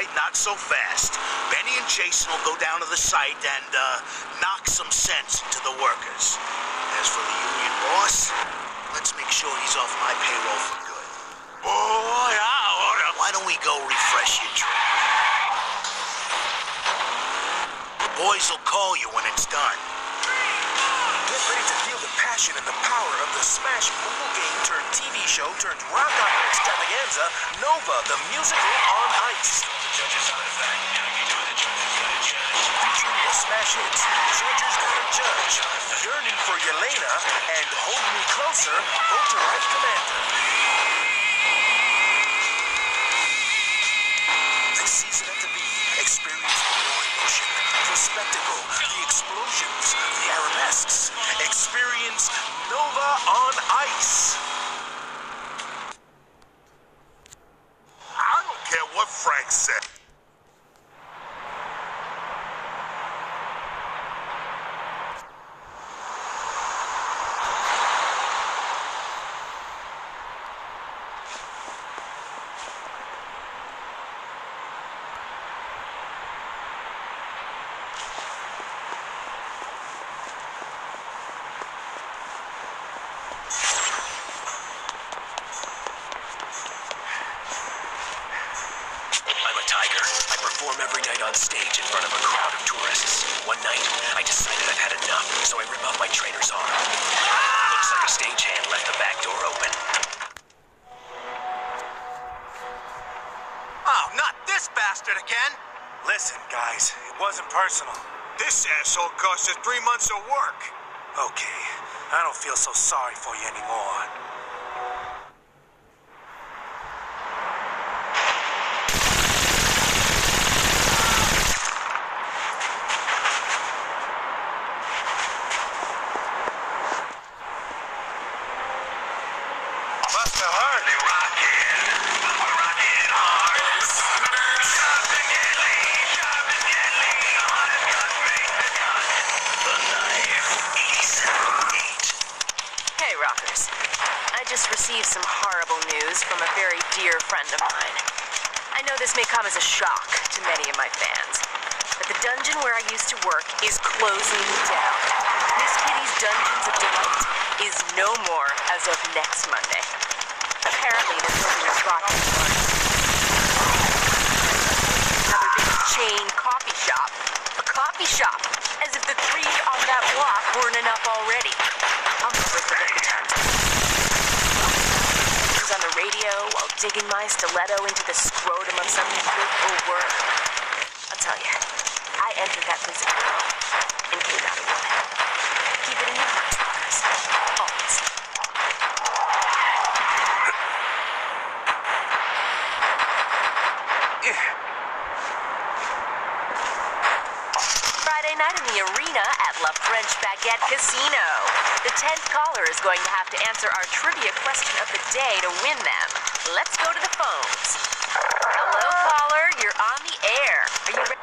right, not so fast. Benny and Jason will go down to the site and uh, knock some sense into the workers. As for the union boss, let's make sure he's off my payroll for good. Boy, I Why don't we go refresh your drink? The boys will call you when it's done. Get ready to feel the passion and the power of the Smash mobile game turned TV show turned rock opera extravaganza, Nova, the musical on ice. The Smash hits, Judges Judge, Yearning for Yelena, and Hold Me Closer, Vote Red Commander. This season at the B, experience the raw emotion, the spectacle, the explosions, the arabesques. Experience Nova on Ice. I don't care what Frank said. I'm a tiger. I perform every night on stage in front of a crowd of tourists. One night, I decided I've had enough, so I rip off my trainer's arm. Looks like a stagehand left the back door open. Oh, not this bastard again! Listen, guys, it wasn't personal. This asshole cost us three months of work. Okay, I don't feel so sorry for you anymore. I know this may come as a shock to many of my fans, but the dungeon where I used to work is closing down. Miss Kitty's Dungeons of Delight is no more as of next Monday. Apparently, they're building a spot another big chain coffee shop. A coffee shop, as if the three on that block weren't enough already. I'll never forget the times. I was on the radio while digging my stiletto into the scrotum of some beautiful work. I'll tell you, I entered that world and came out a woman. Keep it in your hearts, Rockers. Always. Friday night in the arena at La French Baguette Casino. The 10th caller is going to have to answer our trivia question of the day to win them. Let's go to the phones. Hello, caller. You're on the air. Are you ready?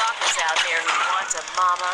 Rockers out there who want a mama,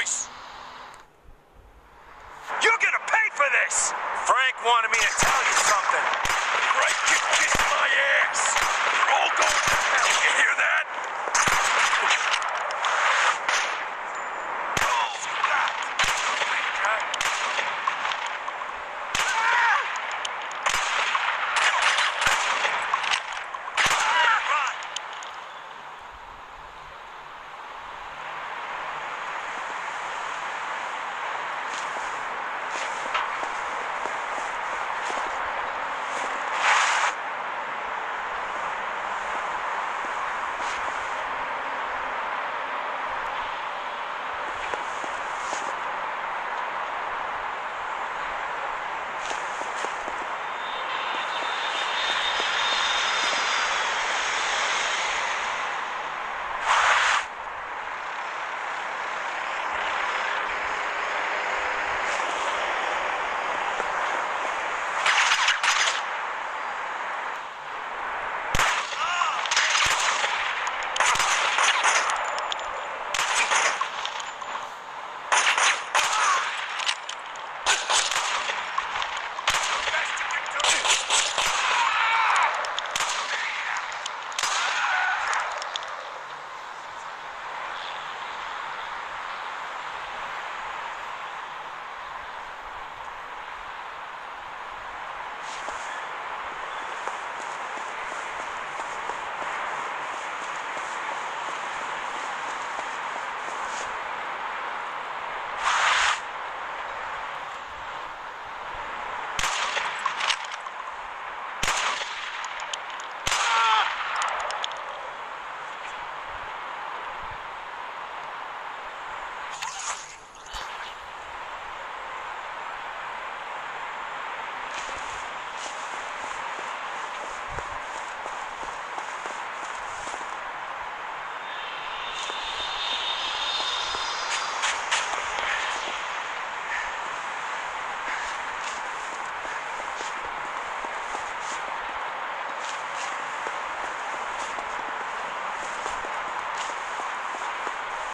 choice. You're gonna pay for this! Frank wanted me to tell you.